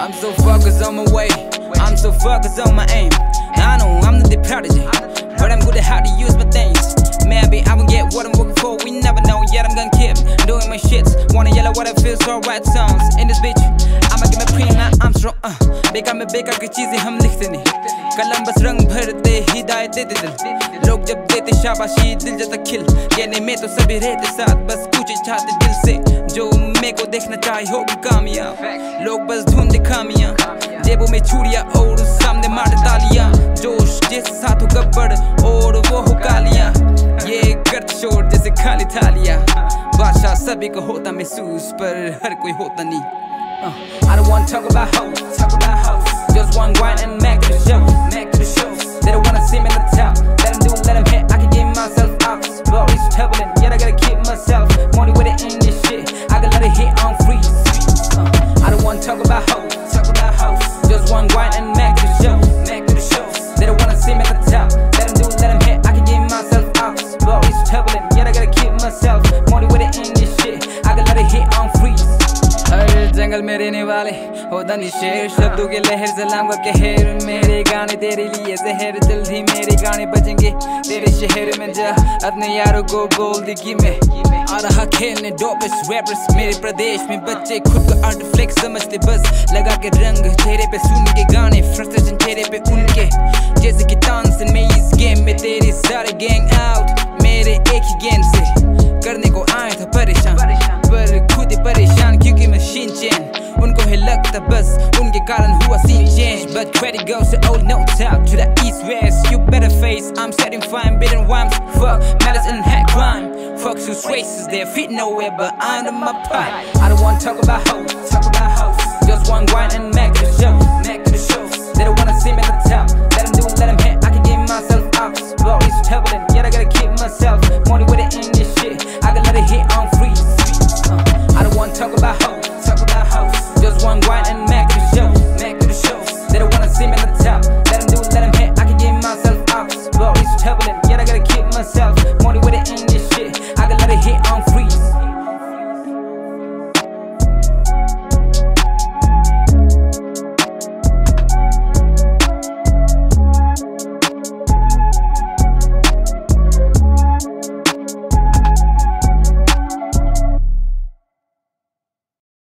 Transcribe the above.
I'm so focused on my way. I'm so focused on my aim. I know I'm not the prodigy, but I'm good at how to use my things. Maybe I will get what I'm working for. We never know, yet I'm gonna keep doing my shits. Wanna yell at what I feel, so write songs in this bitch. I'ma give my cream, now I'm strong. Uh, बेकार में बेकार की चीजें हम लिखते नहीं कलम बस रंग भरते हिदायत देते दिल लोग जब देते शाबाशी दिल जाता खिल कहने में तो सभी रहते साथ बस कुछ चाहते दिल से मेरे को देखना चाहे होगी कामयाब लोग बस ढूंढ खामियाँ। जेबों में चूड़िया और सामने मार तालियाँ जोश जैसे साथ हो गब्बड़ और वो हो कालियाँ। ये गर्द शोर जैसे खाली थालिया। बादशाह सभी को होता महसूस पर हर कोई होता नहीं। Uh, I don't wanna talk about hoes, talk about hoes. वाले होता नहीं शेर शब्दों के लहर का कहर मेरे गाने तेरे लिए जहर जल्दी मेरे गाने बजेंगे तेरे शहर में जा अपने यारों को बोल दी कि मैं आ रहा खेलने डोपस रैपर्स मेरे प्रदेश में बच्चे खुद को आर्ट फ्लेक्स समझते बस लगा के रंग चेहरे पे सुन के गाने फ्रस्ट्रेशन चेहरे पे उनके जैसे कि तानसेन में इस गेम में तेरे सारे गैंग आउट मेरे एक ही गेंद से करने को आए us. 온게가란 who has seen change But credit goes to old no doubt. To the east west You better face. I'm setting fine beating rhymes Fuck malice and hate crime. Fuck whose races They fit nowhere but under my pride I don't wanna talk about hoes Talk about hoes. I gotta keep myself. Money with it. end